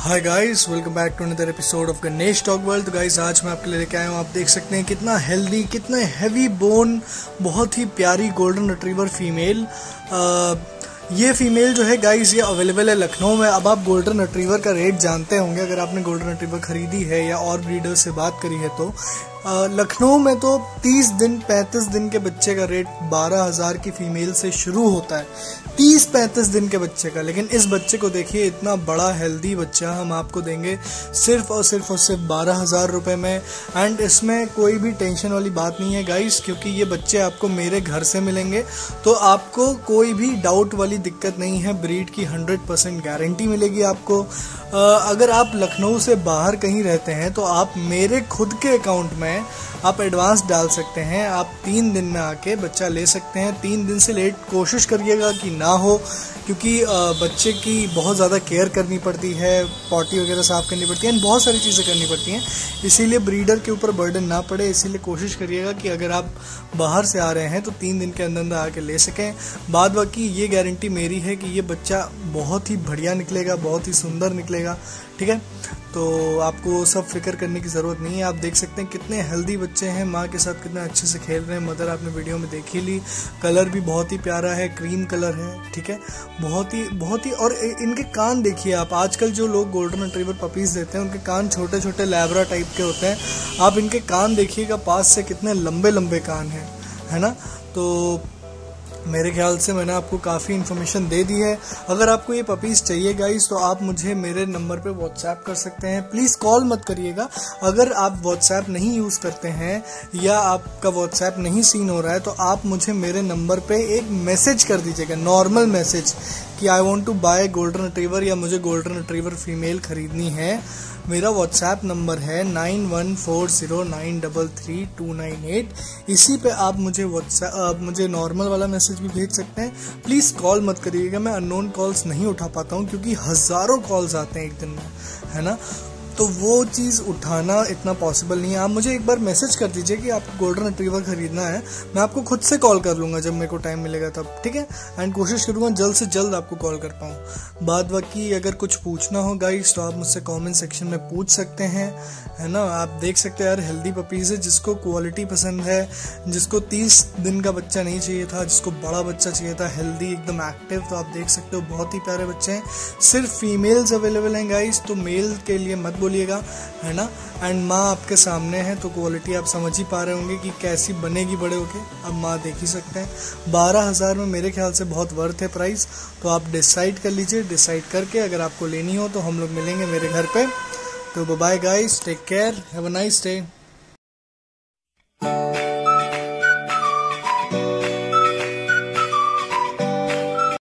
Hi guys welcome back to another episode of Ganesh talk world तो guys आज मैं आपके लिए लेके आया हूँ, आप देख सकते हैं कितना हेल्दी कितना हैवी बोन बहुत ही प्यारी गोल्डन रिट्रीवर फीमेल ये फीमेल जो है गाइस ये अवेलेबल है लखनऊ में। अब आप गोल्डन रिट्रीवर का रेट जानते होंगे, अगर आपने गोल्डन रिट्रीवर खरीदी है या और ब्रीडर से बात करी है तो। लखनऊ में तो 30 दिन 35 दिन के बच्चे का रेट 12000 की फीमेल से शुरू होता है। 30-35 दिन के बच्चे का। लेकिन इस बच्चे को देखिए, इतना बड़ा हेल्दी बच्चा हम आपको देंगे, सिर्फ़ और सिर्फ़ और सिर्फ़ बारह हज़ार रुपये में। एंड इसमें कोई भी टेंशन वाली बात नहीं है गाइस क्योंकि ये बच्चे आपको मेरे घर से मिलेंगे। तो आपको कोई भी डाउट वाली दिक्कत नहीं है ब्रीड की 100 परसेंट गारंटी मिलेगी आपको। अगर आप लखनऊ से बाहर कहीं रहते हैं तो आप मेरे खुद के अकाउंट में आप एडवांस डाल सकते हैं, आप तीन दिन में आके बच्चा ले सकते हैं। तीन दिन से लेट कोशिश करिएगा कि ना हो, क्योंकि बच्चे की बहुत ज़्यादा केयर करनी पड़ती है पॉटी वगैरह साफ़ करनी पड़ती है एंड बहुत सारी चीज़ें करनी पड़ती हैं। इसीलिए ब्रीडर के ऊपर बर्डन ना पड़े, इसीलिए कोशिश करिएगा कि अगर आप बाहर से आ रहे हैं तो तीन दिन के अंदर अंदर आके ले सकें। बाद बाकी ये गारंटी मेरी है कि ये बच्चा बहुत ही बढ़िया निकलेगा, बहुत ही सुंदर निकलेगा, ठीक है? तो आपको सब फ़िक्र करने की ज़रूरत नहीं है। आप देख सकते हैं कितने हेल्दी बच्चे हैं। माँ के साथ कितने अच्छे से खेल रहे हैं। मदर आपने वीडियो में देख ली। कलर भी बहुत ही प्यारा है। क्रीम कलर है। ठीक है? बहुत ही बहुत ही, और इनके कान देखिए आप। आजकल जो लोग गोल्डन रिट्रीवर पपीज देते हैं, उनके कान छोटे छोटे लैबरा टाइप के होते हैं। आप इनके कान देखिएगा, पास से कितने लंबे लंबे कान हैं। है ना? तो मेरे ख्याल से मैंने आपको काफ़ी इन्फॉर्मेशन दे दी है। अगर आपको ये पपीज़ चाहिए गाइस तो आप मुझे मेरे नंबर पे व्हाट्सएप कर सकते हैं। प्लीज़ कॉल मत करिएगा। अगर आप व्हाट्सएप नहीं यूज़ करते हैं या आपका व्हाट्सएप नहीं सीन हो रहा है तो आप मुझे मेरे नंबर पे एक मैसेज कर दीजिएगा नॉर्मल मैसेज कि I want to buy golden retriever या मुझे गोल्डन रिट्रीवर फीमेल खरीदनी है, मेरा व्हाट्सएप नंबर है nine one four zero nine double three two nine eight इसी पे आप मुझे व्हाट्सएप मुझे नॉर्मल वाला मैसेज भी भेज सकते हैं। प्लीज़ कॉल मत करिएगा, मैं अननोन कॉल्स नहीं उठा पाता हूँ, क्योंकि हज़ारों कॉल्स आते हैं एक दिन में, है ना? तो वो चीज़ उठाना इतना पॉसिबल नहीं है। आप मुझे एक बार मैसेज कर दीजिए कि आपको गोल्डन रिट्रीवर खरीदना है। मैं आपको खुद से कॉल कर लूँगा जब मेरे को टाइम मिलेगा तब, ठीक है? एंड कोशिश करूँगा जल्द से जल्द आपको कॉल कर पाऊँ। बाद बाकी अगर कुछ पूछना हो गाइस तो आप मुझसे कॉमेंट सेक्शन में पूछ सकते हैं, है ना? आप देख सकते हैं, यार हेल्दी पपीज़ है, जिसको क्वालिटी पसंद है, जिसको तीस दिन का बच्चा नहीं चाहिए था, जिसको बड़ा बच्चा चाहिए था हेल्दी एकदम एक्टिव तो आप देख सकते हो, बहुत ही प्यारे बच्चे हैं। सिर्फ़ फीमेल्स अवेलेबल हैं गाइस तो मेल के लिए मत बोलिएगा, है ना? एंड माँ आपके सामने है तो क्वालिटी आप समझ ही पा रहे होंगे कि कैसी बनेगी बड़े होके। अब माँ देख ही सकते हैं। बारह हज़ार में मेरे ख्याल से बहुत वर्थ है प्राइस तो आप डिसाइड कर लीजिए डिसाइड करके अगर आपको लेनी हो तो हम लोग मिलेंगे मेरे घर पर तो bye guys take care have a nice day